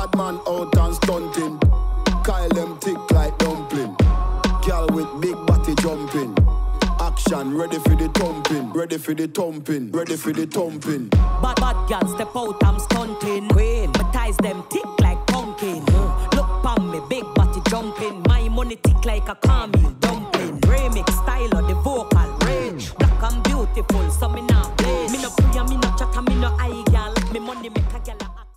Bad man oh, out and stunting. Kyle them thick like dumpling. Girl with big body jumping. Action ready for the thumping. Ready for the thumping. Ready for the thumping. Bad bad girl step out I'm stunting. Queen, my ties them thick like pumpkin. Look pon me big body jumping. My money tick like a caramel dumpling. Remix style of the vocal range. Black and beautiful, so me now blaze. Me no pray, me no chatter, me no eye, girl. Me money make a girl.